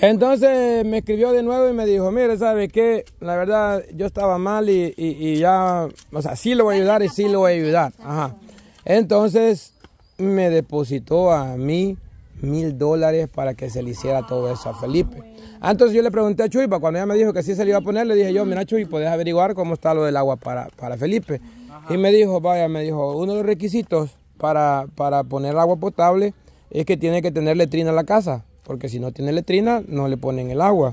Entonces me escribió de nuevo y me dijo, mire, ¿sabe qué? La verdad, yo estaba mal y, y- y ya, o sea, sí lo voy a ayudar y sí lo voy a ayudar. Ajá. Entonces me depositó a mí mil dólares para que se le hiciera todo eso a Felipe. Entonces yo le pregunté a Chuy, pa, cuando ella me dijo que sí se le iba a poner, le dije yo, mira Chuy, ¿puedes averiguar cómo está lo del agua para, para Felipe? Y me dijo, vaya, me dijo, uno de los requisitos para, para poner agua potable es que tiene que tener letrina en la casa, porque si no tiene letrina, no le ponen el agua.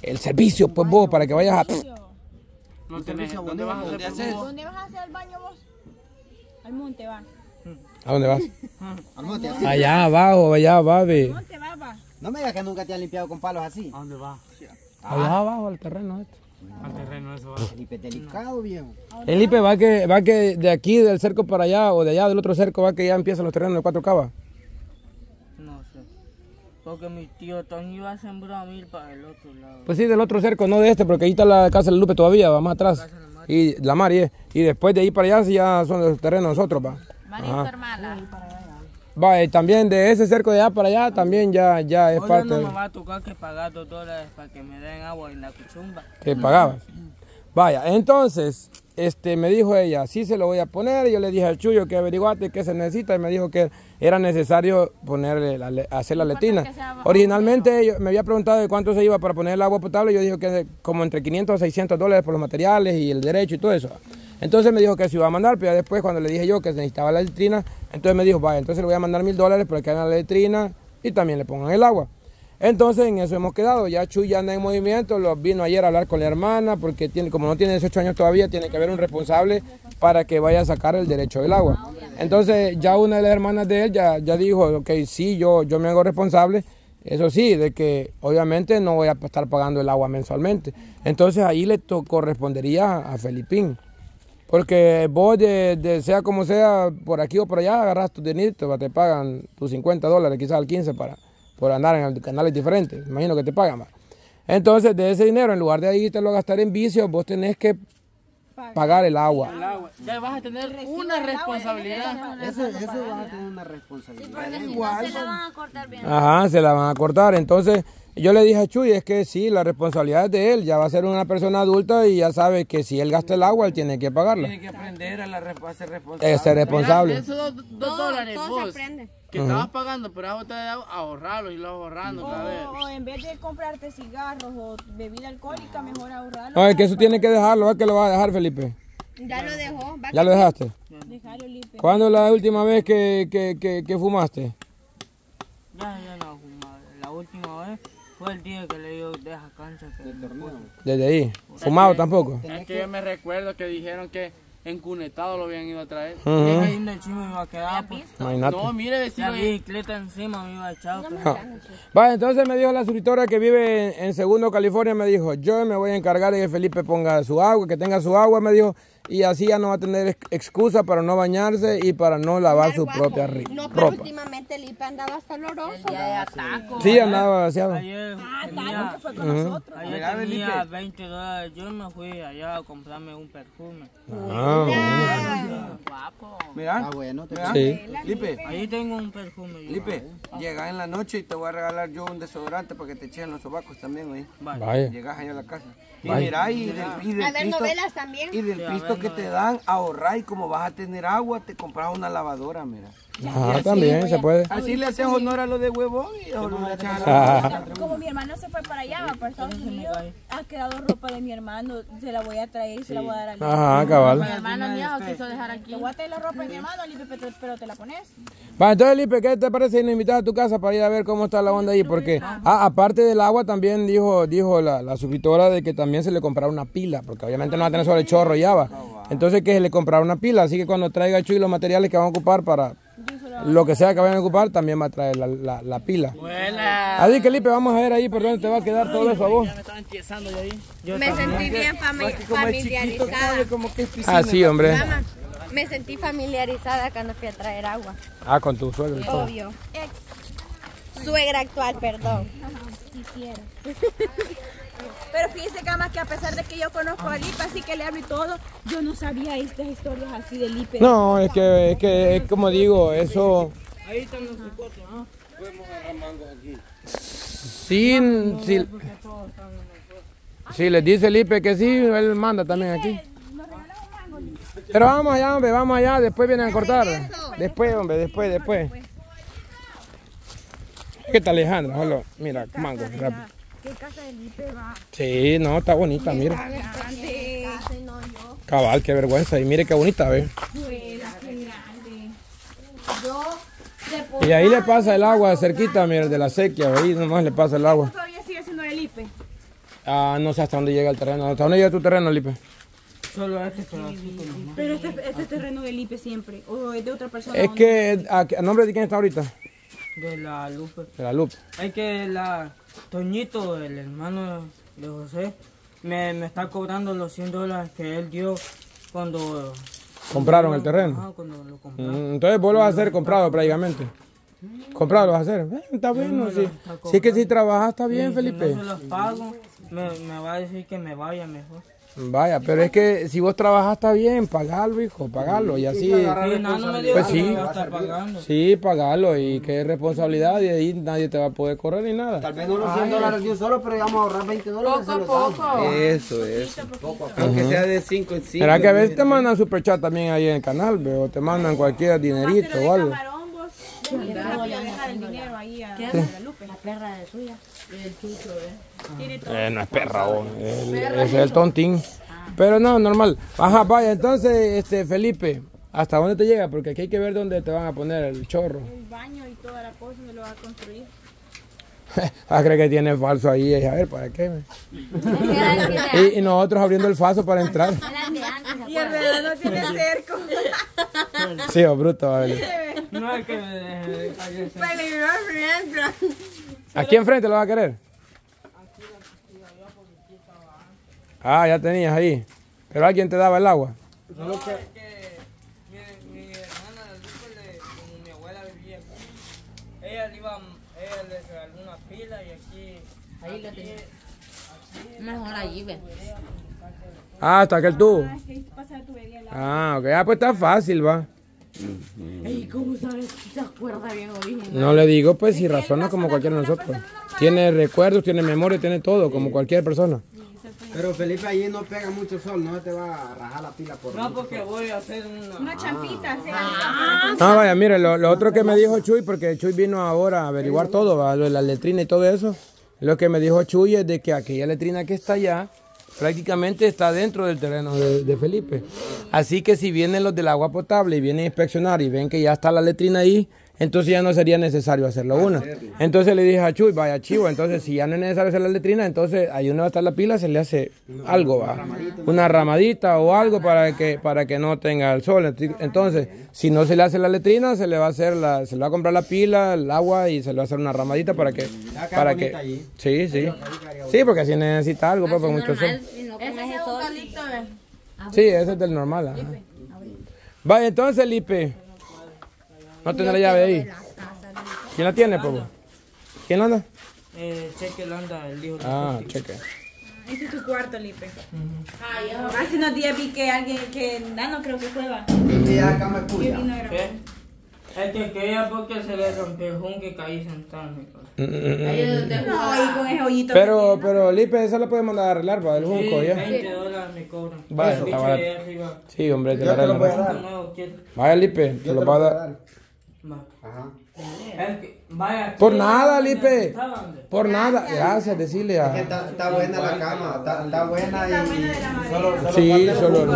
El servicio, pues vos, para que vayas a... No tenés, ¿dónde vas a hacer? ¿Dónde vas a hacer el baño vos? Al monte va. ¿A dónde vas? Al monte, así. Allá abajo, allá abajo, ve. Monte va, va. No me digas que nunca te han limpiado con palos así. ¿A dónde vas? Allá abajo, al terreno este. Al terreno eso va. Felipe, delicado, viejo. El IPE va que, va que de aquí del cerco para allá o de allá del otro cerco va que ya empiezan los terrenos de cuatro cabas. Porque mi tío Tony iba a sembrar mil para el otro lado. Pues sí, del otro cerco, no de este, porque ahí está la casa de Lupe todavía, va más atrás. Y la Mari, eh. y después de ahí para allá sí ya son los terrenos de nosotros, va. Marito, hermana. Va, y también de ese cerco de allá para allá también ya, ya es Oye, parte no me va a tocar que pagar dos dólares para que me den agua en la cuchumba. que pagabas. Vaya, entonces, este, me dijo ella, sí se lo voy a poner. Y yo le dije al Chuyo que averiguate qué se necesita. Y me dijo que era necesario ponerle la hacer la letrina. Originalmente yo me había preguntado de cuánto se iba para poner el agua potable. y Yo dije que como entre 500 a 600 dólares por los materiales y el derecho y todo eso. Entonces me dijo que se iba a mandar, pero ya después cuando le dije yo que necesitaba la letrina, entonces me dijo, vaya, entonces le voy a mandar mil dólares para que hagan la letrina y también le pongan el agua. Entonces en eso hemos quedado. Ya Chuy ya anda en movimiento, lo vino ayer a hablar con la hermana, porque tiene, como no tiene 18 años todavía, tiene que haber un responsable para que vaya a sacar el derecho del agua. Entonces ya una de las hermanas de él ya, ya dijo, ok, sí, yo, yo me hago responsable. Eso sí, de que obviamente no voy a estar pagando el agua mensualmente. Entonces ahí le correspondería a Felipín. Porque vos, de, de sea como sea, por aquí o por allá, agarras tu dinero, te pagan tus 50 dólares, quizás al 15 para, por andar en canales diferentes. Imagino que te pagan más. Entonces, de ese dinero, en lugar de ahí te lo gastar en vicios, vos tenés que pagar el agua. El agua. Ya vas a tener una responsabilidad. Eso, eso va a tener una responsabilidad. Si no se la van a cortar bien. Ajá, se la van a cortar. Entonces, yo le dije a Chuy, es que sí, la responsabilidad es de él. Ya va a ser una persona adulta y ya sabe que si él gasta el agua, él tiene que pagarla. Tiene que aprender a, la, a ser responsable. Es ser responsable. Esos dos, dos dólares todo se aprende. Que estabas pagando agua te da ahorrarlo y lo ahorrando otra vez. O, en vez de comprarte cigarros o bebida alcohólica, mejor ahorrarlo. No, es que eso tiene que dejarlo, ¿verdad que lo va a dejar, Felipe? Ya lo dejó. Va ¿Ya lo dejaste? Dejarlo limpio. ¿Cuándo es la última vez que, que, que, que fumaste? Ya, ya no fumaba. La última vez fue el día que le dio deja cancha. Que Desde ahí. ¿Fumado tampoco? Es que yo me recuerdo que dijeron que en Cunetado lo habían ido a traer. Ahí el chimo me iba a quedar. Pues. Imagínate. No, mire, La decirlo bicicleta encima me iba a echar. pues. Vale, entonces me dijo la suscriptora que vive en, en Segundo, California, me dijo, yo me voy a encargar de que Felipe ponga su agua, que tenga su agua, me dijo, y así ya no va a tener ex- excusa para no bañarse y para no lavar su propia ri- No, pero ropa. últimamente el IPE andaba hasta oloroso. Sí, andaba vaciado. Ayer tenía, Fue con nosotros. ayer tenía 20 dólares. Yo me fui allá a comprarme un perfume. Ah, Guapo. Mira, Ah, bueno, te sí. Lipe, Ahí tengo un perfume. yo. Lipe, llega en la noche y te voy a regalar yo un desodorante para que te echen los sobacos también, oye. Vaya. Llegas allá a la casa. Y mira, y del, y del A ver pisto, novelas también. y del pisto que te dan, ahorrar y como vas a tener agua, te compras una lavadora, mira. Ajá, también se puede. Así le haces honor a lo de huevón y le a la Ah, Como mi hermano se fue para allá, va para Estados Unidos, ha quedado ropa de mi hermano, se la voy a traer y se la voy a dar a Lipe. Ajá, cabal. Mi hermano viejo quiso dejar Te aquí. voy a traer la ropa de mi hermano, Lipe, pero, pero te la pones. Va, entonces, Lipe, ¿qué te parece si nos invitas a tu casa para ir a ver cómo está la onda ahí? Porque, ah, aparte del agua, también dijo dijo la, la suscriptora de que también se le comprara una pila, porque obviamente no va a tener solo el chorro y va. Entonces, que se le comprara una pila, así que cuando traiga Chuy los materiales que van a ocupar para lo que sea que vayan a ocupar, también va a traer la, la- la pila. Así que, Lipe, vamos a ver ahí por dónde te va a quedar todo eso a vos. Ya me estaban empezando ya ahí. Me sentí bien fami- familiarizada. Ah, sí, hombre. Me sentí familiarizada cuando fui a traer agua. Ah, con tu suegro y todo. Obvio. Suegra actual, perdón. Pero fíjense, Gama, que a pesar de que yo conozco a Lipe, así que le hablo y todo, yo no sabía estas historias así de Lipe. No, es que, es que, es como digo, eso... Ahí están los picotes, ¿no? Sí, sí. Si les dice Lipe que sí, él manda también aquí. Pero vamos allá, hombre, vamos allá, después vienen a cortar. Después, hombre, después, después. ¿Qué tal Alejandra? Solo, mira, mango, rápido. ¿Qué casa de Lipe va? Sí, no, está bonita, mira. Grande. Cabal, qué vergüenza. Y mire qué bonita, ve. Y ahí le pasa el agua cerquita, mira, de la sequía, ahí nomás le pasa el agua. Todavía sigue siendo el Lipe. Ah, no sé hasta dónde llega el terreno. ¿Hasta dónde llega tu terreno, Lipe? Solo este. Pero este, este es terreno del Lipe siempre. O es de otra persona. Es que, ¿a, qué- a nombre de quién está ahorita? De la Lupe. De la Lupe. Es que la Toñito, el hermano de José, me, me está cobrando los 100 dólares que él dio cuando... Compraron el terreno. Ajá, cuando lo. Mm, Entonces vos lo vas a hacer comprado prácticamente. Comprado lo vas a hacer. Eh, está bueno, sí. Sí que si trabajas está bien, Si Felipe. no se los pago, me, me va a decir que me vaya mejor. Vaya, pero es que si vos trabajas está bien, pagalo, hijo, pagalo. Y así, Pues sí. me va a estar pagando. sí, pagalo. Y que es responsabilidad y ahí nadie te va a poder correr ni nada. Tal vez no los 100 dólares un solo, pero íbamos a ahorrar 20 dólares. Poco a poco. Eso, eso. Aunque sea de 5 en 5. ¿Será que a veces te mandan super chat también ahí en el canal, o te mandan cualquier dinerito o algo? La perra de suya. Tiene todo. Eh, no es perra, vos. El- ese es el tontín. Pero no, normal. Ajá, vaya, entonces, este, Felipe, ¿hasta dónde te llega? Porque aquí hay que ver dónde te van a poner el chorro. El baño y toda la cosa donde lo va a construir. ah, cree que tiene falso ahí. A ver, ¿para qué? Y, y nosotros abriendo el falso para entrar. Y alrededor no tiene cerco. Sí, o bruto, vale. No es que me deje de caer. ¿Aquí enfrente lo vas a querer? Ah, ya tenías ahí. Pero alguien te daba el agua. No, es que mi, mi hermana la le, como mi abuela vivía aquí, ella le iba, ella le regaló una pila y aquí... Ahí lo tenía. Mejor allí, ve. Ah, hasta aquel tubo. La al lado. Ah, ok. Ah, pues está fácil, va. Ey, ¿cómo sabes? ¿Se acuerda bien original? No le digo, pues, si razona como cualquiera de nosotros. Tiene recuerdos, tiene memoria, tiene todo, como cualquier persona. Pero Felipe, allí no pega mucho sol, no te va a rajar la pila por No, porque voy a hacer una... Una champita, sí. Ah, vaya, mire, lo, lo otro que me dijo Chuy, porque Chuy vino ahora a averiguar todo, la letrina y todo eso. Lo que me dijo Chuy es de que aquella letrina que está allá prácticamente está dentro del terreno de, Felipe. Así que si vienen los del agua potable y vienen a inspeccionar y ven que ya está la letrina ahí, entonces ya no sería necesario hacerlo una. Entonces le dije a Chuy, vaya chivo, entonces si ya no es necesario hacer la letrina, entonces ahí donde va a estar la pila se le hace algo, ¿va? una ramadita o algo para que para que no tenga el sol. Entonces, si no se le hace la letrina, se le va a hacer la, se le va a comprar la pila, el agua y se le va a hacer una ramadita para que, para que, allí. sí, sí, sí, porque si necesita algo, pues, pues, mucho sol. Sí, ese es del normal. ajá. Vaya, entonces, Lipe. No tiene la llave ahí. ¿Quién la tiene, pues? ¿Quién la anda? Eh, cheque Landa, el hijo de Ah, cheque. Este es tu cuarto, Lipe. Hace unos días vi que alguien, que Nano creo que fue, va. Y ya acá me Que escucha. vino a grabar. ¿Qué? Es que quería porque se le rompió el jun que caí sentado. Mm, mm, mm. No, y con ese hoyito. Pero, pero, Lipe, esa la puede mandar a arreglar, para el junco, ya. 20 dólares me cobran. Vaya, está barato. Sí, hombre, te la te lo voy a arreglan. dar. Esto nuevo quiero. Vaya, Lipe, te lo va a dar. Ajá. Es que, vaya. Por nada, ¿dónde Lipe. Por nada. Gracias, decirle Es que a... está, está buena la cama, está, está buena y, y solo, solo Sí, el solo el.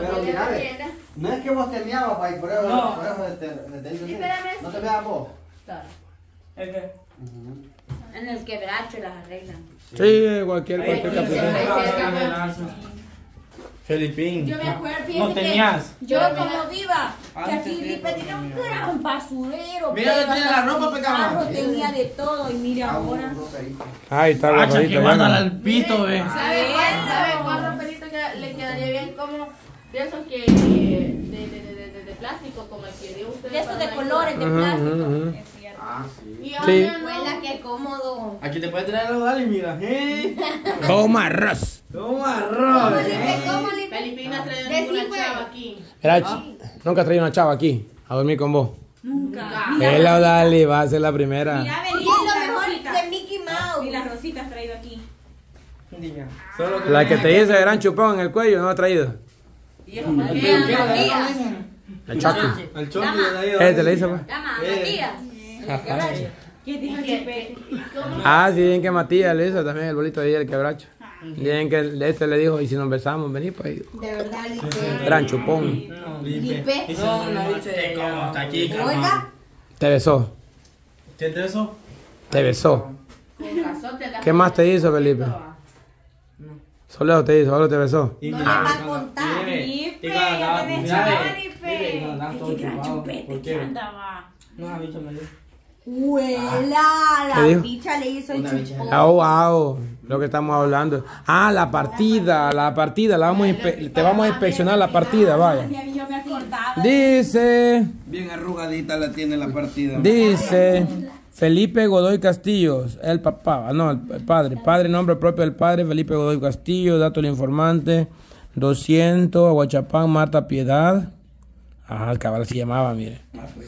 Pero mira, no es que vos te meabas, pa, y por eso, No. por eso no te veas vos. Que. En el quebracho las arreglan. Sí, cualquier, cualquier capitán. Felipín. Yo me acuerdo, No fíjese que tenías. yo como viva, que Antes aquí sí, Lipe tenía un gran basurero. Mira, pero tiene la ropa, pe, cabrón. carro, tenía de todo y mira ahora. Ahí está, Hacha, guardadito, que ya. mándala al pito, ve. ¿Sabe cuál? ¿Sabe cuál roperito que le quedaría bien como de esos que de, de, de, de, de, de plástico como el que dio usted? De esos de la colores, de plástico. Es. Ah, sí. Y Sí. ahora no. Abuela, qué cómodo. Aquí te puedes traer los dale, mira. ¿eh? Toma arroz. Toma arroz. ¿eh? ¿Cómo le Felipina trae Decí, ninguna pues. chava aquí. Era ch- Nunca traí una chava aquí a dormir con vos. Nunca. Hello, Dali, va a ser la primera. Mira, Y vení, es lo la mejor rosita. de Mickey Mouse. Y las rositas has traído aquí. La que te dice gran chupón en el cuello, no ha traído. Vean, Matías. El Chucky. El chonto de ahí. Eh, te le hizo, pues. Llama, Matías. ¿Qué chupete? Ah, sí, bien que Matías le hizo también el bolito de ayer, el quebracho. Bien que este le dijo, y si nos besamos, vení, pues. De verdad, Lipe. Gran chupón. Lipe. No, no, ella. Oiga. Te besó. ¿Qué? Te besó. Te la ¿Qué más te hizo, Felipe? Solo te hizo, solo te besó. No le va a contar. Felipe, ya tenés mira, Felipe. todo chupado. ¿Por qué? Andaba. No, ha dicho, dijo. Huela, ¿Qué la dijo? bicha le hizo el chupón. Au, au, lo que estamos hablando. Ah, la partida, la partida, la vamos a inspe- te vamos a inspeccionar la partida, vaya. Ni a mí yo me acordaba. Dice, Bien arrugadita la tiene la partida. dice Felipe Godoy Castillos, el papá, ah, no, el el padre, padre, nombre propio del padre, Felipe Godoy Castillo, dato del informante, 200, Aguachapán, Marta Piedad. Ajá, el cabal se llamaba, mire.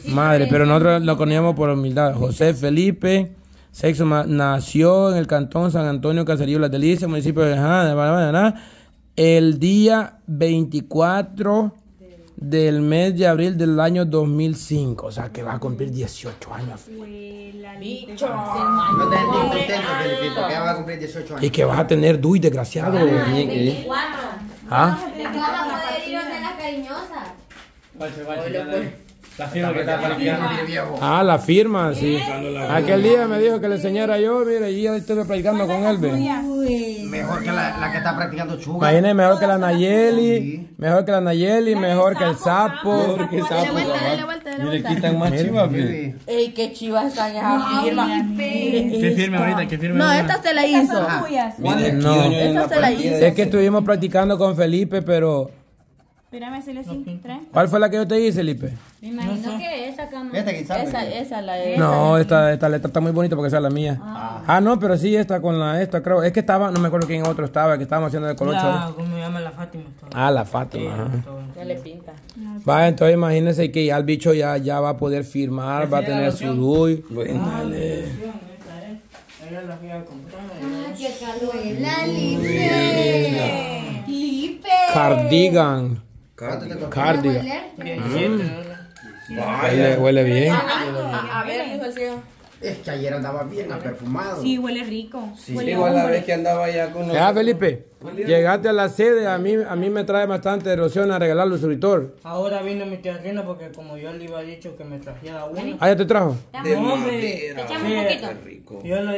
Madre, pero nosotros lo conocíamos por humildad. José Felipe, sexo nació en el cantón San Antonio Caserío Las Delicias, municipio de Ajá, de Barahona, el día 24 del mes de abril del año 2005. O sea que va a cumplir 18 años. No te contento, Felipito, que ya va a cumplir 18 años. Y que vas a tener DUI, desgraciado. ¿Ah? ¿De qué vas a poder ir donde las cariñosas? La firma que está practicando. Ah, la firma, sí. Aquel día me dijo que le enseñara yo, mire, y ya estuve practicando con él, ve. Mejor que la, la que está practicando chuga. Imagínate, mejor que la Nayeli, mejor que la Nayeli, mejor que el sapo. Dale vuelta, dale vuelta, dale vuelta. quitan más chivas, Sí. Ey, qué chivas están esas firmas. ¿Qué firme ahorita? ¿Qué firme? No, esta se la hizo. tuyas. No, Esta se la hizo. es que estuvimos practicando con Felipe, pero Espérame, Celestín, trae. ¿cuál fue la que yo te hice, Felipe? Me imagino que esa cama. Fíjate que sabe. Esa, esa la es. No, esta, esta letra está muy bonita porque esa es la mía. Ah, no, pero sí, esta con la esta, creo. Es que estaba, no me acuerdo quién otro estaba, que estábamos haciendo de colocho. La, ¿Cómo se llama la Fátima? Ah, la Fátima. ajá. Ya le pinta. Va, entonces imagínense que ya el bicho ya, ya va a poder firmar, va a tener su DUI. Dale. Ella la fui a comprar. ¡Qué calor! ¡La Lipe! ¡Lipe! Cardigan. Cardigan. Huele, huele bien. A ver, dijo el ciego. Es que ayer andaba bien perfumado. Sí, huele rico. Huele Igual la vez que andaba allá con Ya, Felipe, llegaste a la sede, a mí, a mí me trae bastante erosión a regalar los suritor. Ahora vino mi terreno porque como yo le iba dicho que me trajera uno. Ah, ya te trajo. de No, hombre. madera. Sí, Yo le